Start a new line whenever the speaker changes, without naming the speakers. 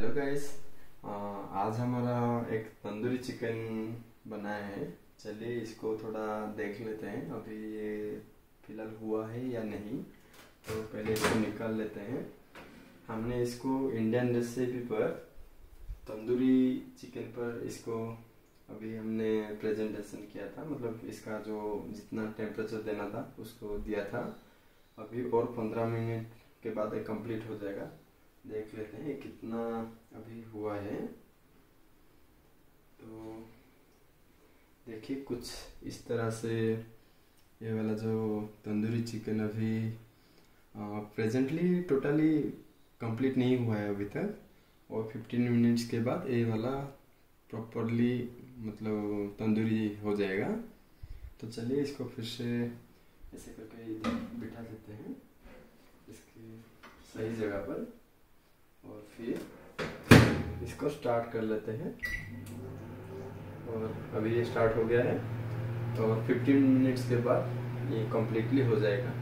Hello guys आज हमारा एक तंदूरी चिकन बनाया है। चलिए इसको थोड़ा देख लेते हैं, अभी ये फ़िलहाल हुआ है या नहीं तो पहले इसको निकाल लेते हैं। हमने इसको इंडियन रेसिपी पर, तंदूरी चिकन पर इसको अभी हमने प्रेजेंटेशन किया था। मतलब इसका जो जितना टेम्परेचर देना था, उसको दिया था। अभी और पंद्रह मिनट के बाद कंप्लीट हो जाएगा। देख लेते हैं कितना अभी हुआ है। तो देखिए, कुछ इस तरह से ये वाला जो तंदूरी चिकन अभी प्रेजेंटली टोटली कंप्लीट नहीं हुआ है अभी तक। और 15 मिनट्स के बाद ये वाला प्रॉपरली मतलब तंदूरी हो जाएगा। तो चलिए इसको फिर से ऐसे करके बिठा देते हैं। इसके सही जगह पर। और फिर इसको स्टार्ट कर लेते हैं। और अभी ये स्टार्ट हो गया है। तो 15 मिनट्स के बाद ये कम्प्लीटली हो जाएगा।